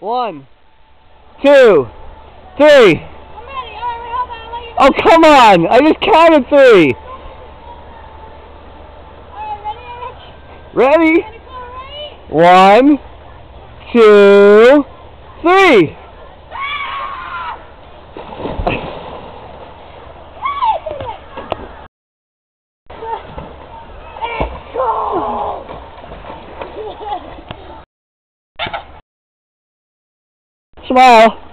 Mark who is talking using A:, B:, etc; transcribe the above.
A: One, two, three. Oh, come on! I just counted three.
B: Ready?
A: One, two, three. Smile.